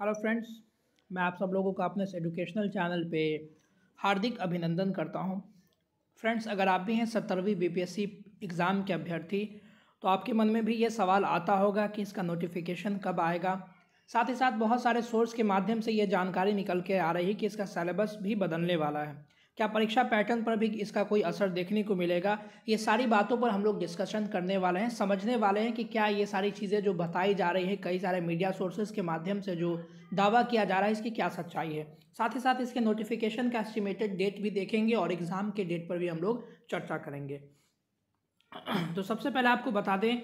Hello friends मैं आप सब लोगों का अपने इस एजुकेशनल चैनल पे हार्दिक अभिनंदन करता हूँ। फ्रेंड्स अगर आप भी हैं सत्तरवीं बीपीएससी एग्ज़ाम के अभ्यर्थी तो आपके मन में भी ये सवाल आता होगा कि इसका नोटिफिकेशन कब आएगा। साथ ही साथ बहुत सारे सोर्स के माध्यम से ये जानकारी निकल के आ रही है कि इसका सिलेबस भी बदलने वाला है। क्या परीक्षा पैटर्न पर भी इसका कोई असर देखने को मिलेगा? ये सारी बातों पर हम लोग डिस्कशन करने वाले हैं, समझने वाले हैं कि क्या ये सारी चीज़ें जो बताई जा रही है कई सारे मीडिया सोर्सेज के माध्यम से जो दावा किया जा रहा है, इसकी क्या सच्चाई है? साथ ही साथ इसके नोटिफिकेशन का एस्टिमेटेड डेट भी देखेंगे और एग्ज़ाम के डेट पर भी हम लोग चर्चा करेंगे। तो सबसे पहले आपको बता दें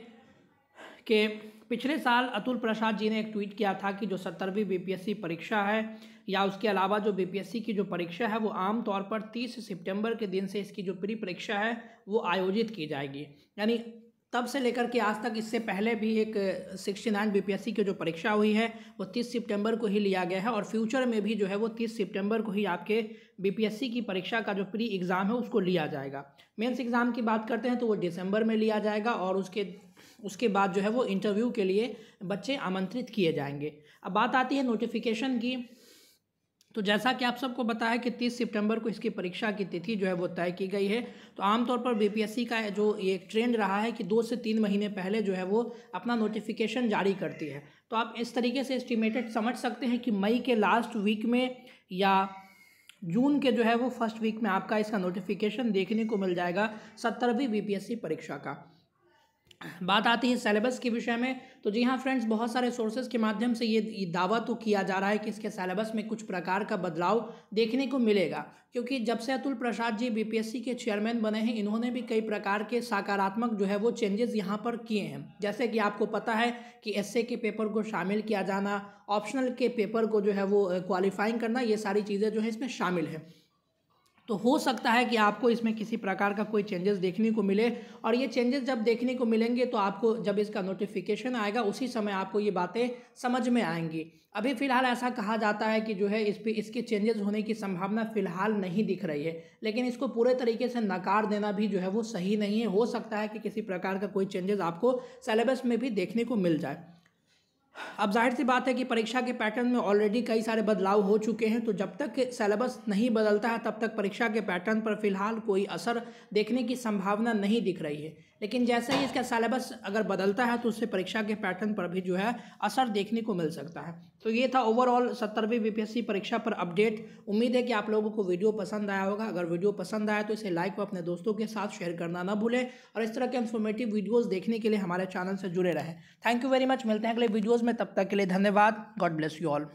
कि पिछले साल अतुल प्रसाद जी ने एक ट्वीट किया था कि जो सत्तरवीं बीपीएससी परीक्षा है, या उसके अलावा जो बीपीएससी की जो परीक्षा है, वो आम तौर पर 30 सितंबर के दिन से इसकी जो प्री परीक्षा है, वो आयोजित की जाएगी। यानी तब से लेकर के आज तक इससे पहले भी एक सिक्सटी नाइन बी की जो परीक्षा हुई है, वो तीस सितंबर को ही लिया गया है, और फ्यूचर में भी जो है वो तीस सितंबर को ही आपके बीपीएससी की परीक्षा का जो प्री एग्ज़ाम है, उसको लिया जाएगा। मेंस एग्ज़ाम की बात करते हैं तो वो दिसंबर में लिया जाएगा, और उसके उसके बाद जो है वो इंटरव्यू के लिए बच्चे आमंत्रित किए जाएँगे। अब बात आती है नोटिफिकेशन की तो जैसा कि आप सबको बताया कि 30 सितंबर को इसकी परीक्षा की तिथि जो है वो तय की गई है। तो आमतौर पर बीपीएससी का जो ये ट्रेंड रहा है कि दो से तीन महीने पहले जो है वो अपना नोटिफिकेशन जारी करती है। तो आप इस तरीके से एस्टिमेटेड समझ सकते हैं कि मई के लास्ट वीक में या जून के जो है वो फ़र्स्ट वीक में आपका इसका नोटिफिकेशन देखने को मिल जाएगा सत्तरवीं बीपीएससी परीक्षा का। बात आती है सिलेबस के विषय में तो जी हाँ फ्रेंड्स बहुत सारे सोर्सेज के माध्यम से ये दावा तो किया जा रहा है कि इसके सिलेबस में कुछ प्रकार का बदलाव देखने को मिलेगा। क्योंकि जब से अतुल प्रसाद जी बीपीएससी के चेयरमैन बने हैं, इन्होंने भी कई प्रकार के सकारात्मक जो है वो चेंजेस यहाँ पर किए हैं। जैसे कि आपको पता है कि एसए के पेपर को शामिल किया जाना ऑप्शनल के पेपर को जो है वो क्वालिफाइंग करना, ये सारी चीज़ें जो है इसमें शामिल है। तो हो सकता है कि आपको इसमें किसी प्रकार का कोई चेंजेस देखने को मिले और ये चेंजेस जब देखने को मिलेंगे तो आपको जब इसका नोटिफिकेशन आएगा, उसी समय आपको ये बातें समझ में आएँगी। अभी फ़िलहाल ऐसा कहा जाता है कि जो है इस पर इसके चेंजेस होने की संभावना फ़िलहाल नहीं दिख रही है, लेकिन इसको पूरे तरीके से नकार देना भी जो है वो सही नहीं है। हो सकता है कि किसी प्रकार का कोई चेंजेस आपको सिलेबस में भी देखने को मिल जाए। अब ज़ाहिर सी बात है कि परीक्षा के पैटर्न में ऑलरेडी कई सारे बदलाव हो चुके हैं तो जब तक सिलेबस नहीं बदलता है, तब तक परीक्षा के पैटर्न पर फ़िलहाल कोई असर देखने की संभावना नहीं दिख रही है। लेकिन जैसे ही इसका सिलेबस अगर बदलता है तो उससे परीक्षा के पैटर्न पर भी जो है असर देखने को मिल सकता है। तो ये था ओवरऑल सत्तरवीं बीपीएससी परीक्षा पर अपडेट उम्मीद है कि आप लोगों को वीडियो पसंद आया होगा। अगर वीडियो पसंद आया तो इसे लाइक व अपने दोस्तों के साथ शेयर करना ना भूलें और इस तरह के इन्फॉर्मेटिव वीडियोज़ देखने के लिए हमारे चैनल से जुड़े रहें। थैंक यू वेरी मच मिलते हैं अगले वीडियोज़ में। तब तक के लिए धन्यवाद। God bless you all